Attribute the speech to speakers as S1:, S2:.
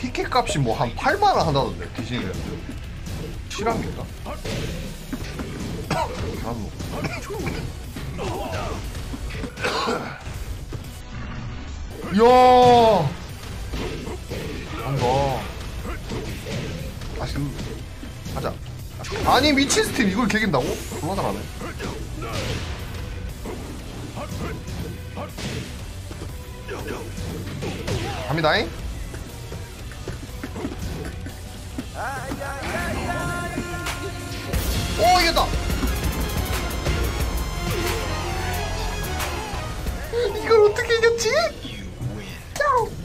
S1: 티켓 값이 뭐 한 8만 원 한다던데 디즈니랜드. 실합니까? 뭐 이야! 한거. 다시 가자. 아니 미친 스팀 이걸 개긴다고? 졸라 잘하네. 갑니다잉 오 이겼다 이걸 어떻게 이겼지?